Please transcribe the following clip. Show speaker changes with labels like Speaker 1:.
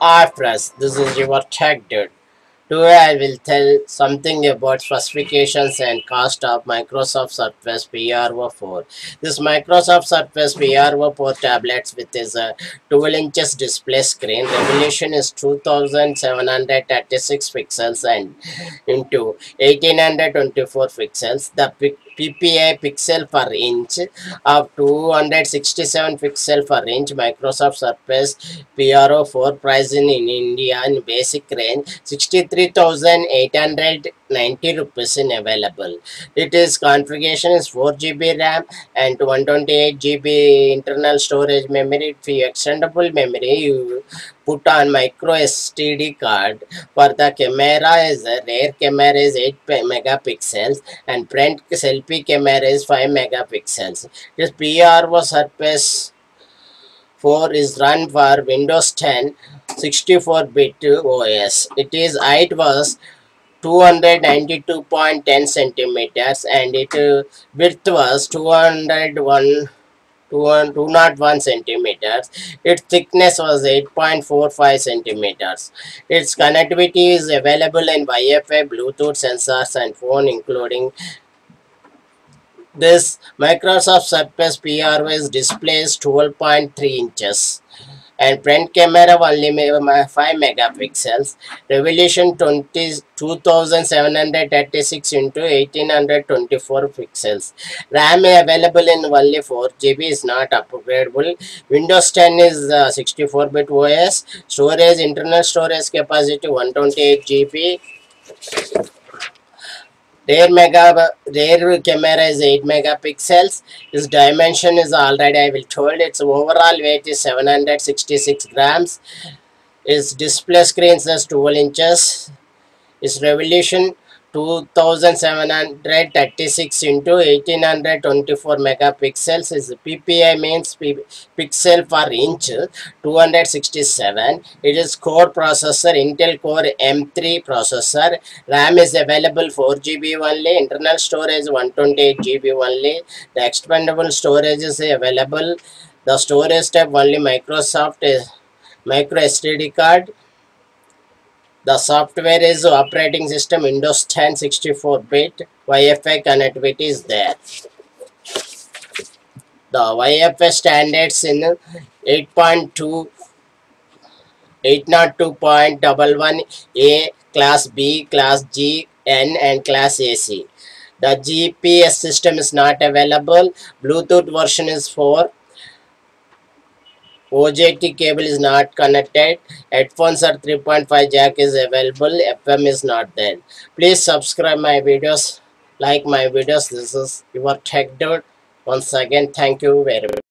Speaker 1: Friends, this is your tech dude. Today I will tell something about specifications and cost of Microsoft Surface PRO 4. This Microsoft Surface PRO 4 tablets with is a uh, 12 inches display screen. Resolution is 2736 pixels and into 1824 pixels. The PPI pixel per inch of 267 pixel per inch Microsoft Surface PRO 4 price in, in India in basic range 63,890 rupees in available. It is configuration is 4 GB RAM and 128 GB internal storage memory. If extendable memory, you put on micro STD card. For the camera is a rear camera is 8 megapixels and front selfie camera is 5 megapixels. This PRO Surface 4 is run for Windows 10 64-bit OS. It is height was 292.10 centimeters and its uh, width was 201 201 centimeters. Its thickness was 8.45 centimeters. Its connectivity is available in Wi-Fi, Bluetooth sensors and phone including this Microsoft Surface PROS displays 12.3 inches and front camera only 5 megapixels. Resolution 20 2736 into 1824 pixels. Ram available in only 4 gb is not upgradable. Windows 10 is uh, 64 bit os storage internal storage capacity 128 gb rear mega rear camera is 8 megapixels. Its dimension is already i will told its overall weight is 766 grams. Its display screen is 12 inches. Its resolution 2736 into 1824 megapixels is ppi means pixel per inch 267 it is core processor intel core m3 processor. Ram is available 4 gb only internal storage 128 gb only. The expandable storage is available. The storage type only microsoft is micro sd card the software is operating system Windows 10 64-bit. Wi-Fi connectivity is there. The Wi-Fi standards in 8.2 802.11a class B, class G, N and class AC. The GPS system is not available. Bluetooth version is 4 OJT cable is not connected. Headphones are 3.5 jack is available. FM is not there. Please subscribe my videos. Like my videos. This is your tech dude. Once again, thank you very much.